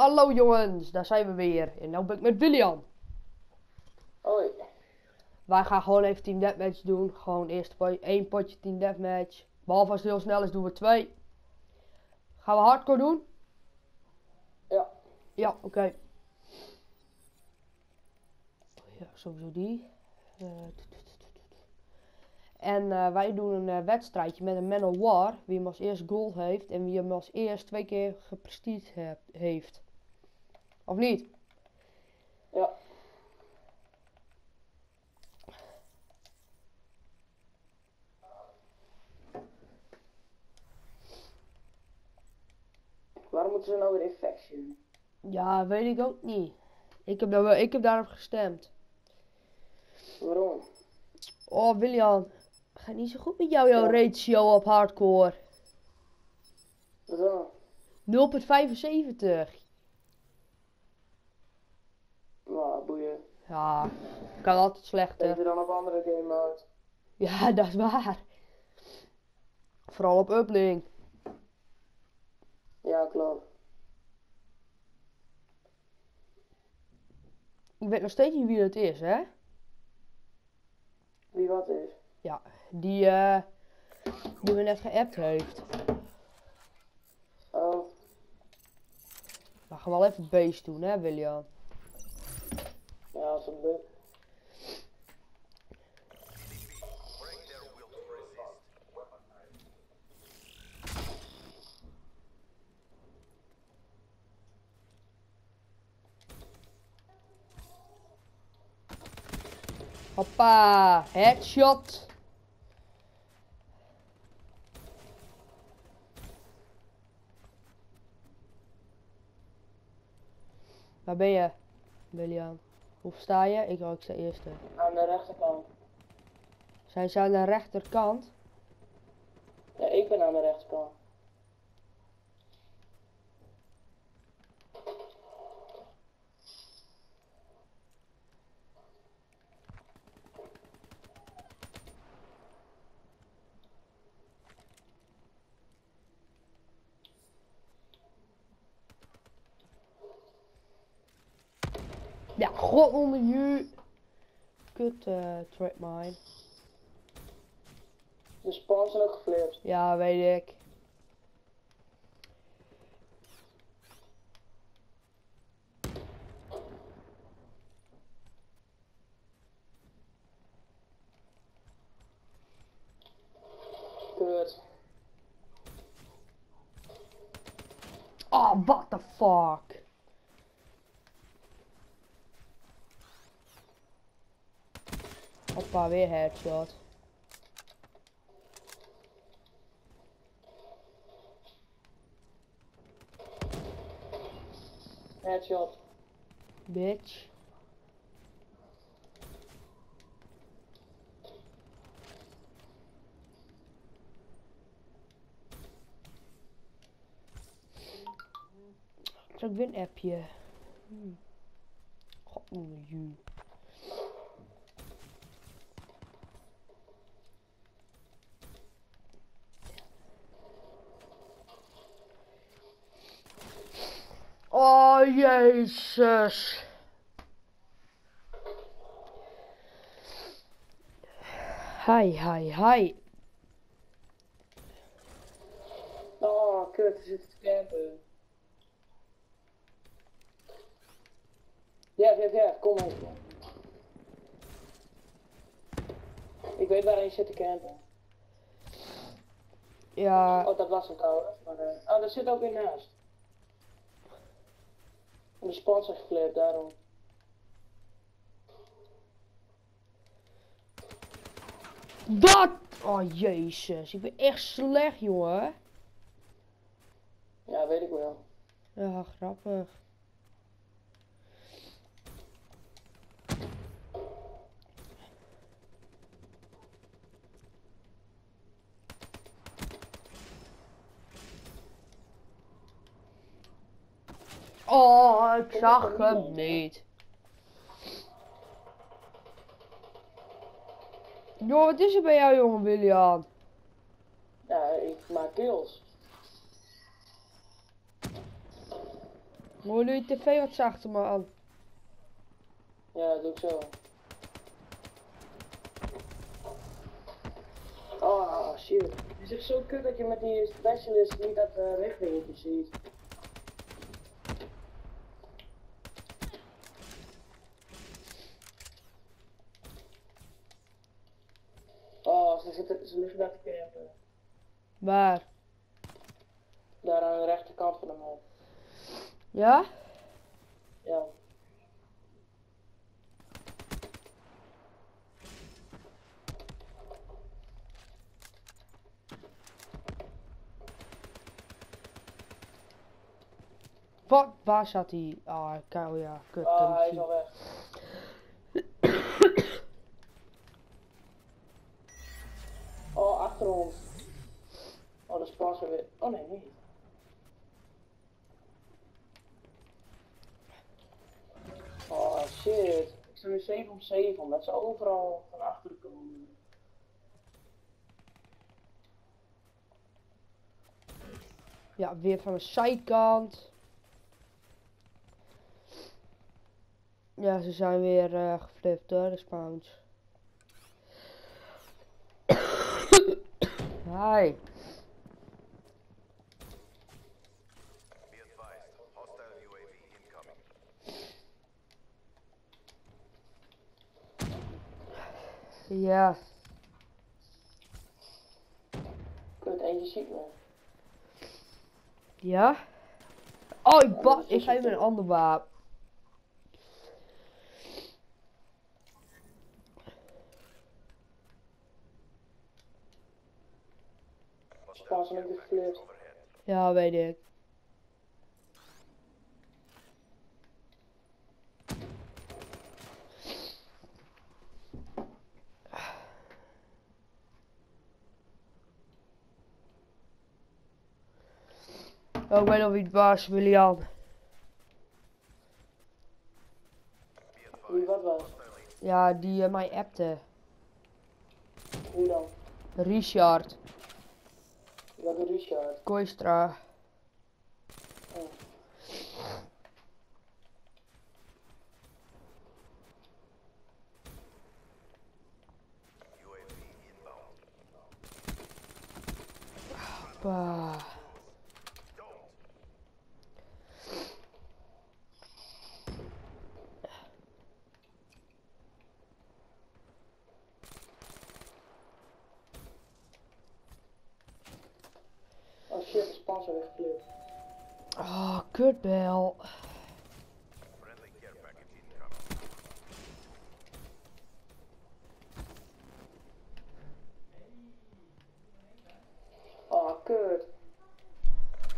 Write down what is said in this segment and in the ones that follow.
Hallo jongens, daar zijn we weer. En nu ben ik met William. Hoi. Wij gaan gewoon even team deathmatch doen. Gewoon eerst po- één potje team deathmatch. Behalve als het heel snel is, doen we twee. Gaan we hardcore doen? Ja. Ja, oké. Ja, sowieso die. Eh. En eh, wij doen een eh, wedstrijdje met een Man of War. Wie hem als eerst goal heeft en wie hem als eerst twee keer gepresteerd he- heeft. Of niet? Ja. Waarom moeten ze nou weer infection? Ja, weet ik ook niet. Ik heb, daar wel, ik heb daarop gestemd. Waarom? Oh, William. Gaat niet zo goed met jou, jouw Ja. ratio op hardcore. Zo. 0,75. Nou, boeien. Ja, kan altijd slechter. Beter dan op andere game mode. Ja, dat is waar. Vooral op uplink. Ja, klopt. Ik weet nog steeds niet wie het is, hè? Wie wat is? Die, eh die me net geappt heeft. Oh, We gaan wel even beest doen, hè, William? Lukt. Hoppa, headshot. Waar ben je, William? Hoe sta je? Ik, oh, ik sta eerste. Aan de rechterkant. Zijn ze aan de rechterkant? Ja, ik ben aan de rechterkant. Ja, god onder je. Kut, eh trap mine. De spawns zijn ook geflipt. Ja, weet ik. Kut. Oh, what the fuck? Hoppa, weer headshot. Headshot. Bitch. Ik een appje. Hmm. God, Oh, jezus. Hi, hi, hi. Oh, kut, er zit te campen. Ja, ja, ja, kom maar. Ik weet waar hij zit te campen. Ja, Oh, dat was het trouwens. Maar, eh, oh, dat zit ook weer naast. De spons is geflipt, daarom. dat! Oh, jezus. Ik ben echt slecht, jongen. Ja, weet ik wel. Ja, grappig. Oh, ik zag hem niet. Joh, wat is er bij jou, jongen William? Ja, ik maak kills. Hoor nu je tv wat zachter maar aan. Ja, dat doe ik zo. Oh shit. Het is echt zo kut dat je met die specialist niet dat uh, richtdingetje ziet. Oh, ze, zitten, ze liggen daar te campen. Waar? Daar aan de rechterkant van de map. Ja? Ja. Wat? Waar zat hij? Ah, kou ja. Kut. kan Ah, hij is al weg. oh, achter ons. Pas weer. Oh nee, niet. Oh shit. Ik sta nu 7 op 7, omdat ze overal van achter komen. Ja, weer van de zijkant. Ja, ze zijn weer eh geflipt hoor, de spawns. Hi. Ja. Kut, eentje ziet me. Ja? Oh, ik, ba ik ga even een ander wapen. En. Ja, weet ik. Ik weet nog wie het was, William. Wie wat was? Ja, die eh, mij appte. Hoe dan? Richard Welke Richard? Koistra. Oh. Inbound. Bah. Oh shit, de sponsor weggeflipt. Oh, kutbel. Friendly care package incoming. Oh, kut.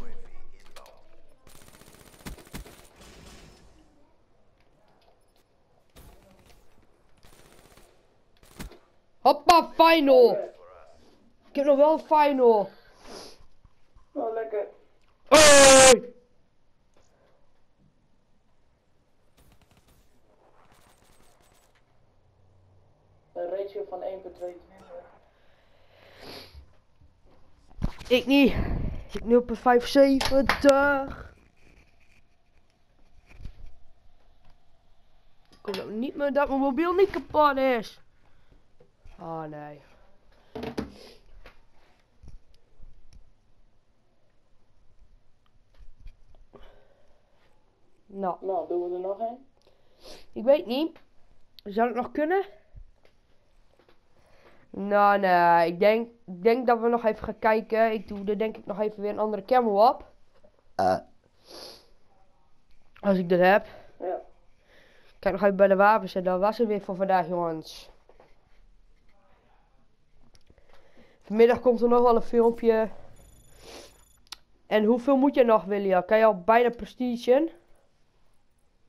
UAV inbound. Hoppa, final! Ik heb nog wel een final. Oh, lekker. Hey! Een ratio van 1.22. Ik niet. Ik 0,75. Ik hoop ook niet meer dat mijn mobiel niet kapot is. Oh nee. Nou, Nou, doen we er nog een? ik weet niet. Zou het nog kunnen? Nou, nee. Ik denk, ik denk dat we nog even gaan kijken. Ik doe er denk ik nog even weer een andere camera op. Als ik dat heb. Ja. Kijk nog even bij de wapens en dat was het weer voor vandaag, jongens. Vanmiddag komt er nog wel een filmpje. En hoeveel moet je nog, William? Kan je al bijna prestige?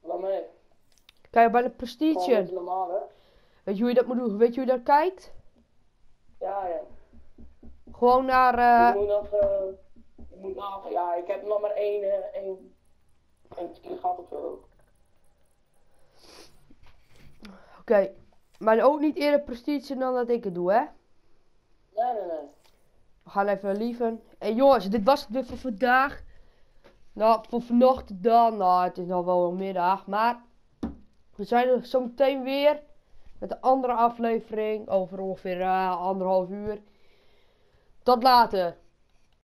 Laat maar Kan je bijna prestige? het normale. Weet je hoe je dat moet doen? Weet je hoe je dat kijkt? Ja, ja. Gewoon naar... Ik eh moet nog, eh, ik moet nog, ja, ik heb nog maar één, eh, één, één keer gehad of zo. Oké. Maar ook niet eerder prestige dan dat ik het doe, hè? Nee, nee, nee. We gaan even lieven. En jongens, dit was het weer voor vandaag. Nou, voor vannacht dan, nou, het is nog wel een middag, maar we zijn er zo meteen weer met een andere aflevering over ongeveer eh, anderhalf uur. Tot later.